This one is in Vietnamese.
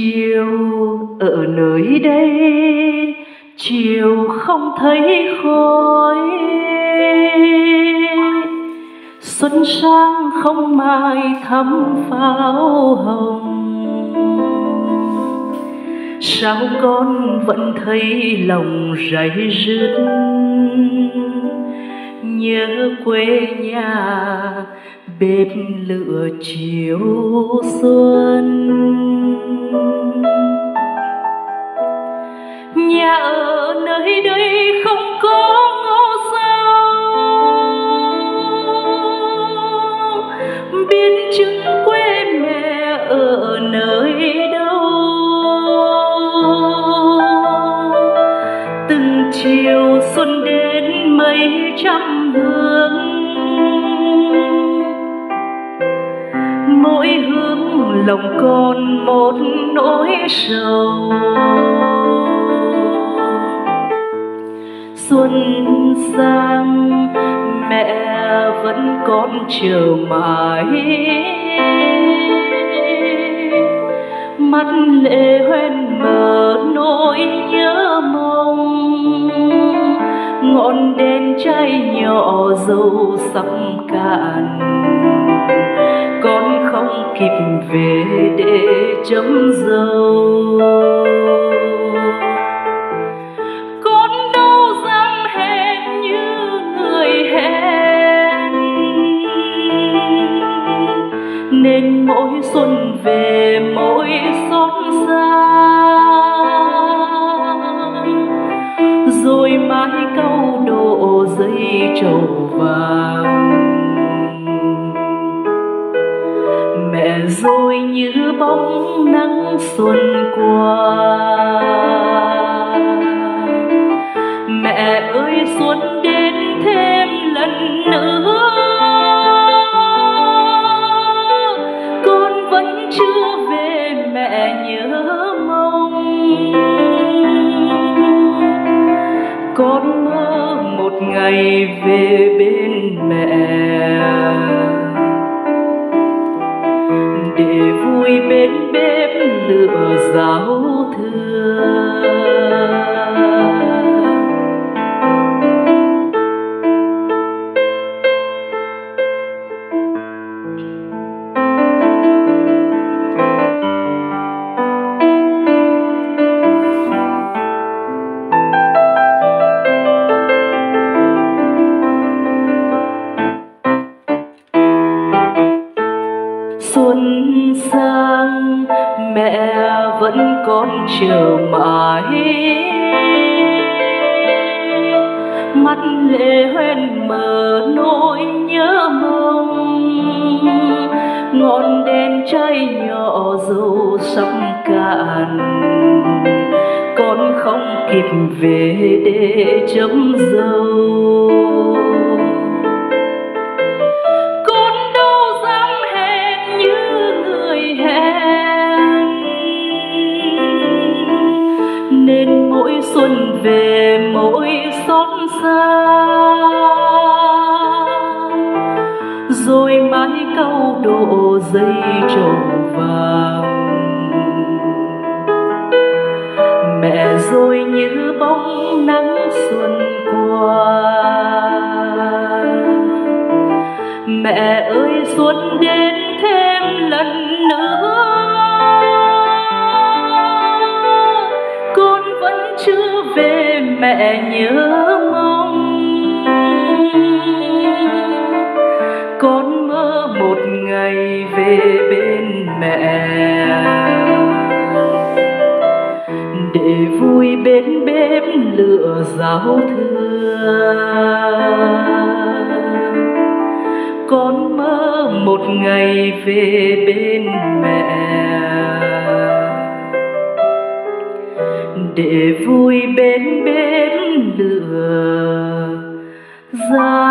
chiều. Ở nơi đây, chiều không thấy khói. Xuân sang không mai thắm pháo hồng. Sao con vẫn thấy lòng rầy rứt? Nhớ quê nhà, bếp lửa chiều xuân nhà ở nơi đây không có ngô sao. Biết chứng quê mẹ ở nơi đâu. Từng chiều xuân đến mấy trăm hương lòng con một nỗi sầu. Xuân sang, mẹ vẫn còn chờ mãi. Mắt lệ hoen mờ, nỗi nhớ mong. Ngọn đèn cháy nhỏ dầu sắp cạn về để chấm dâu con đâu dám hẹn như người hẹn nên mỗi xuân về, mỗi xót xa. Rồi mãi câu độ dây trầu vàng. Rồi như bóng nắng xuân qua. Mẹ ơi, xuân đến thêm lần nữa. Con vẫn chưa về, mẹ nhớ mong. Con mơ một ngày về bên bên bếp lửa giáo vẫn còn chờ mãi. Mắt lệ hoen mờ nỗi nhớ mong. Ngọn đèn cháy nhỏ dầu sắp cạn. Con không kịp về để chấm dâu. Về mỗi xót xa. Rồi mãi câu độ dây trầu vàng. Mẹ rồi như bóng nắng xuân qua. Mẹ ơi xuân đến thêm lần nữa. Bên mẹ nhớ mong. Con mơ một ngày về bên mẹ. Để vui bên bếp lửa giáo thừa con mơ một ngày về bên mẹ để vui bên bếp lửa ra.